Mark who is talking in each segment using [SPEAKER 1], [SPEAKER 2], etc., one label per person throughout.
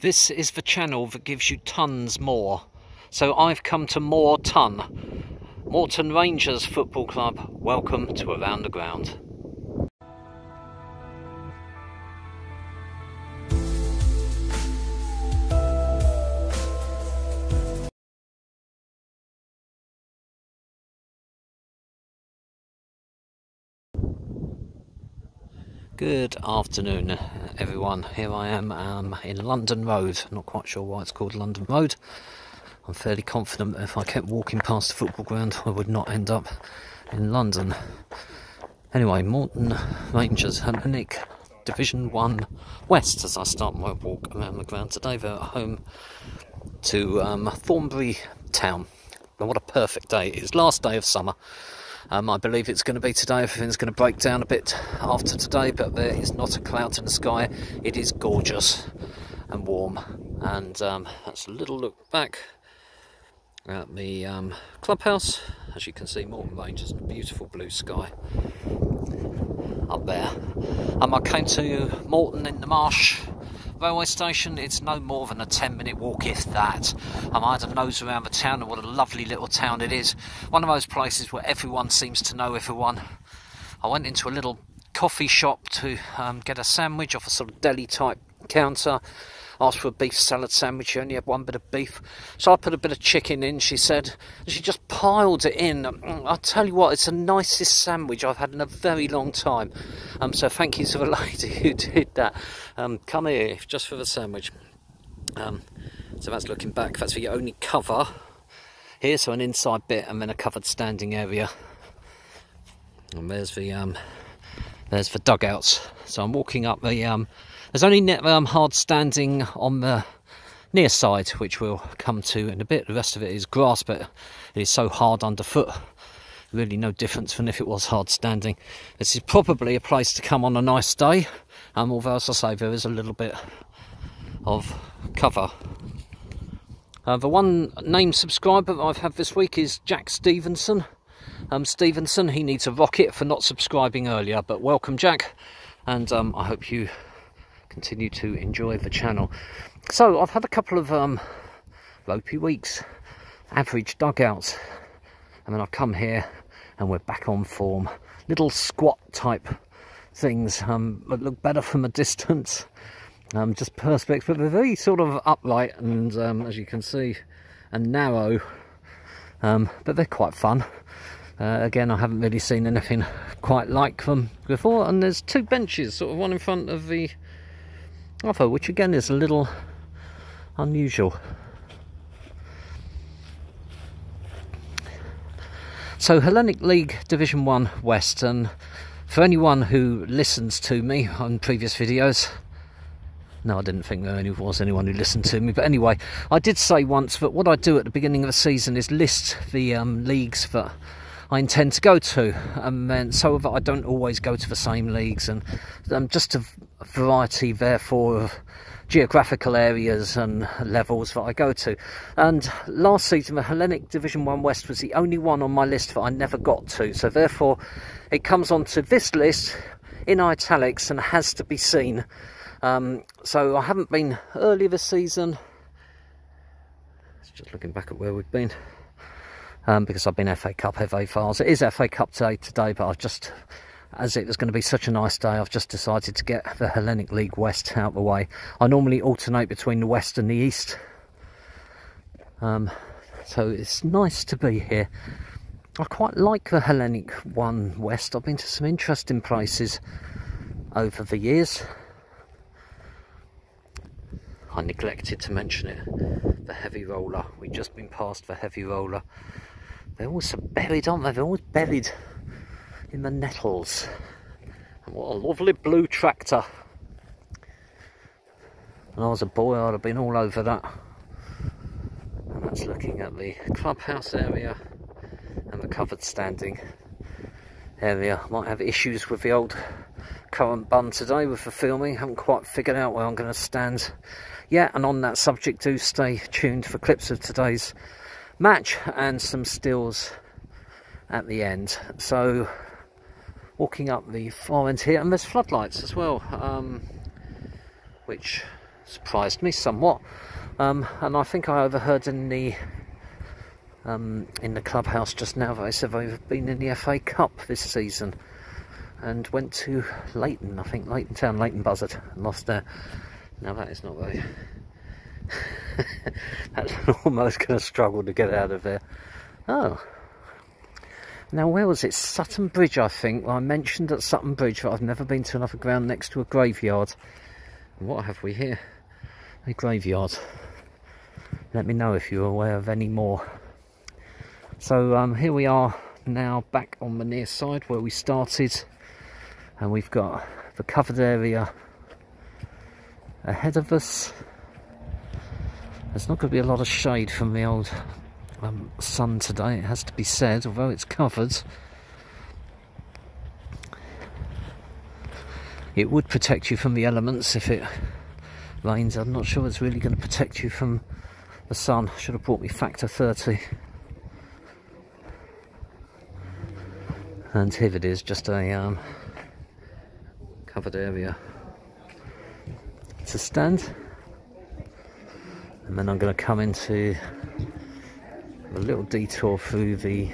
[SPEAKER 1] This is the channel that gives you tons more. So I've come to Moor Ton. Moreton Rangers Football Club, welcome to Around the Ground. Good afternoon, everyone. Here I am um, in London Road. Not quite sure why it's called London Road. I'm fairly confident that if I kept walking past the football ground, I would not end up in London. Anyway, Moreton Rangers, Hellenic Division 1 West, as I start my walk around the ground today. They're at home to um, Thornbury Town. And what a perfect day it is. Last day of summer. Um, I believe it's going to be today. Everything's going to break down a bit after today, but there is not a cloud in the sky. It is gorgeous and warm. And um, that's a little look back at the um, clubhouse. As you can see, Moreton Rangers and a beautiful blue sky up there. Um, I came to Moreton in the Marsh railway station. It's no more than a 10 minute walk, if that. I had a nose around the town and what a lovely little town it is. One of those places where everyone seems to know everyone. I went into a little coffee shop to um, get a sandwich off a sort of deli type counter asked for a beef salad sandwich. She only had one bit of beef. So I put a bit of chicken in, she said. She just piled it in. I'll tell you what, it's the nicest sandwich I've had in a very long time. Um, so thank you to the lady who did that. Um, come here, just for the sandwich. Um, so that's looking back. That's the only cover here. So an inside bit and then a covered standing area. And there's the um, there's the dugouts. So I'm walking up the um, there's only um, hard standing on the near side, which we'll come to in a bit. The rest of it is grass, but it is so hard underfoot. Really no difference from if it was hard standing. This is probably a place to come on a nice day, um, although as I say, there is a little bit of cover. Uh, the one name subscriber I've had this week is Jack Stevenson. Um, Stevenson, he needs a rocket for not subscribing earlier, but welcome, Jack, and um, I hope you continue to enjoy the channel. So I've had a couple of um, ropey weeks, average dugouts, and then I've come here and we're back on form. Little squat type things um, that look better from a distance, um, just perspex, but they're very sort of upright and um, as you can see, and narrow, um, but they're quite fun. Uh, again, I haven't really seen anything quite like them before, and there's two benches, sort of one in front of the offer, which again is a little unusual. So Hellenic League Division 1 Western, for anyone who listens to me on previous videos, no, I didn't think there was anyone who listened to me. But anyway, I did say once that what I do at the beginning of the season is list the um, leagues that I intend to go to, and then so that I don't always go to the same leagues, and um, just a variety, therefore, of geographical areas and levels that I go to. And last season, the Hellenic Division 1 West was the only one on my list that I never got to, so therefore, it comes onto this list in italics and has to be seen. Um, so I haven't been early this season. Just looking back at where we've been um, because I've been FA Cup, FA Vase. It is FA Cup day today, but I've just, as it was going to be such a nice day, I've just decided to get the Hellenic League West out of the way. I normally alternate between the West and the East. Um, so it's nice to be here. I quite like the Hellenic One West. I've been to some interesting places over the years. I neglected to mention it. The heavy roller. We've just been past the heavy roller. They're always buried, aren't they? They're always buried in the nettles. And what a lovely blue tractor. When I was a boy, I'd have been all over that. And that's looking at the clubhouse area and the covered standing area. Might have issues with the old current bun today with the filming. Haven't quite figured out where I'm going to stand yet. And on that subject, do stay tuned for clips of today's match and some stills at the end. So walking up the far end here, and there's floodlights as well, um, which surprised me somewhat. Um, and I think I overheard in the um, in the clubhouse just now that they said they've been in the FA Cup this season and went to Leighton, I think Leighton Town, Leighton Buzzard, and lost there. Now that is not very. That's almost going to struggle to get out of there. Oh. Now, where was it? Sutton Bridge, I think. Well, I mentioned at Sutton Bridge that I've never been to another ground next to a graveyard. And what have we here? A graveyard. Let me know if you're aware of any more. So um, here we are now back on the near side where we started and we've got the covered area ahead of us there's not going to be a lot of shade from the old um, sun today it has to be said although it's covered. It would protect you from the elements if it rains. I'm not sure it's really going to protect you from the sun. Should have brought me factor 30 and here it is just a um, covered area to stand and then I'm going to come into a little detour through the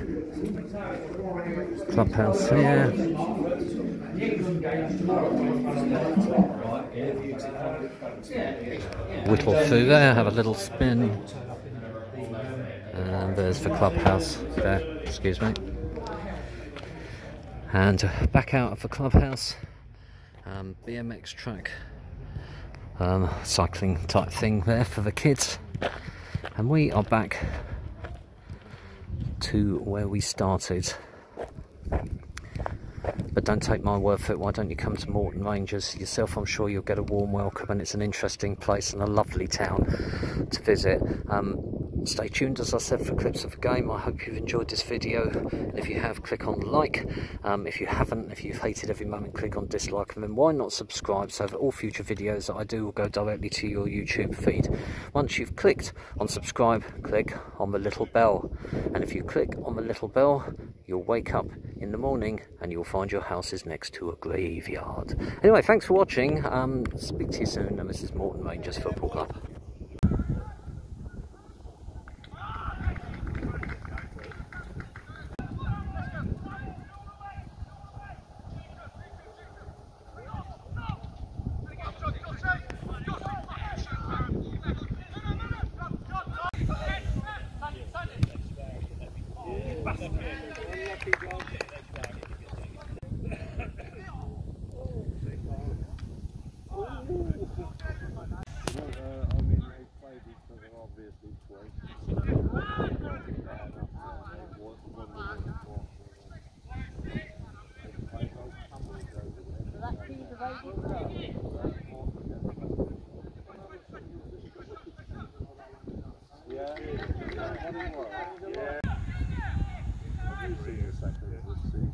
[SPEAKER 1] clubhouse here. Whittle through there have a little spin. And there's the clubhouse there excuse me. And back out of the clubhouse um, BMX track um, cycling type thing there for the kids. And we are back to where we started. But don't take my word for it why don't you come to Moreton Rangers? Yourself I'm sure you'll get a warm welcome and it's an interesting place and a lovely town to visit. Um, stay tuned as I said for clips of the game. I hope you've enjoyed this video. And if you have click on like. Um, if you haven't if you've hated every moment click on dislike. And then why not subscribe so that all future videos that I do will go directly to your YouTube feed. Once you've clicked on subscribe click on the little bell. And if you click on the little bell you'll wake up in the morning and you'll find your house is next to a graveyard. Anyway thanks for watching. Um, speak to you soon. And this is Moreton Rangers Football Club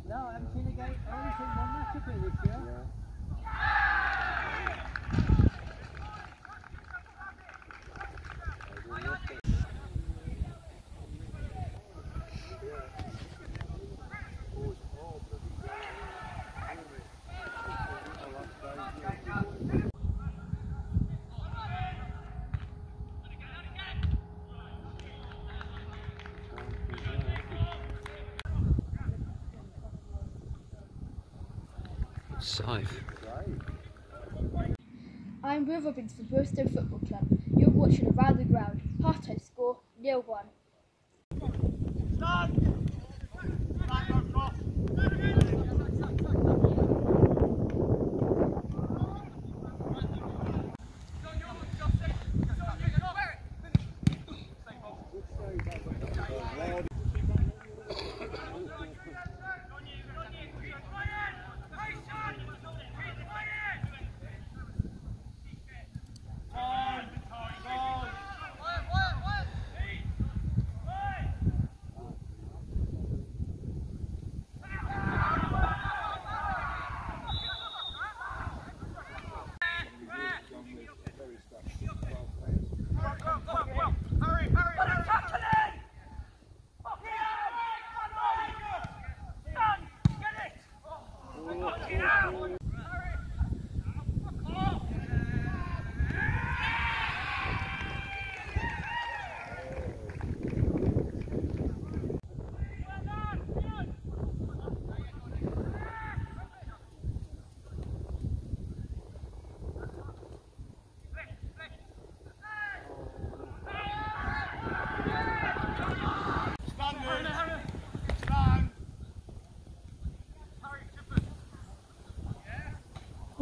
[SPEAKER 2] No, I haven't seen a game. I only seen one match
[SPEAKER 3] I'm Will Robbins for Bristol Football Club. You're watching Around the Ground, half-time score, nil-one.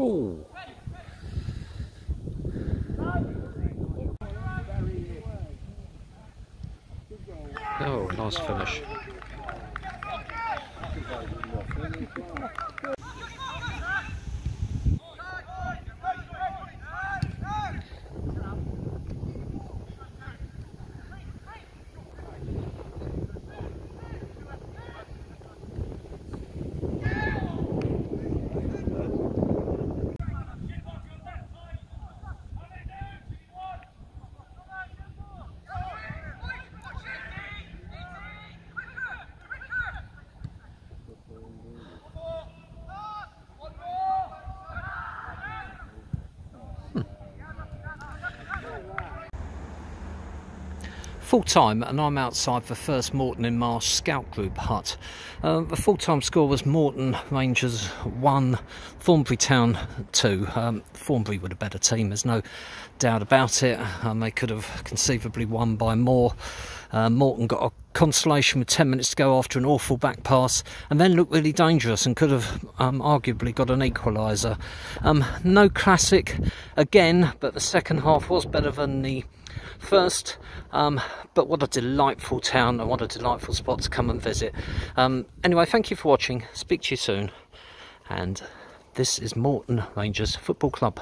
[SPEAKER 3] Ooh.
[SPEAKER 1] Oh, oh nice finish. Full time, and I'm outside the first Moreton in Marsh Scout Group hut. Uh, the full time score was Moreton Rangers 1, Thornbury Town 2. Um, Thornbury were a better team, there's no doubt about it. Um, they could have conceivably won by more. Uh, Moreton got a consolation with 10 minutes to go after an awful back pass and then looked really dangerous and could have um, arguably got an equaliser. Um, no classic again, but the second half was better than the first. Um, but what a delightful town and what a delightful spot to come and visit. Um, anyway, thank you for watching. Speak to you soon. And this is Moreton Rangers Football Club.